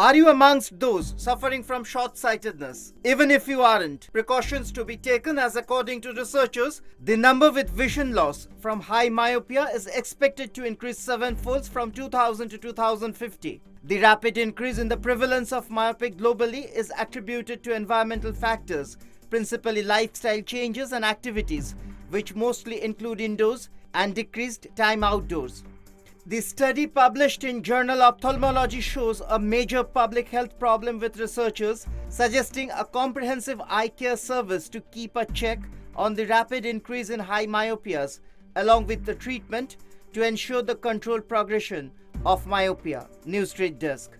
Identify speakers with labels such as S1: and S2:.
S1: Are you amongst those suffering from short sightedness? Even if you aren't, precautions to be taken as according to researchers, the number with vision loss from high myopia is expected to increase sevenfold from 2000 to 2050. The rapid increase in the prevalence of myopic globally is attributed to environmental factors, principally lifestyle changes and activities, which mostly include indoors and decreased time outdoors. The study published in Journal Ophthalmology shows a major public health problem with researchers suggesting a comprehensive eye care service to keep a check on the rapid increase in high myopias along with the treatment to ensure the controlled progression of myopia. New Street Desk.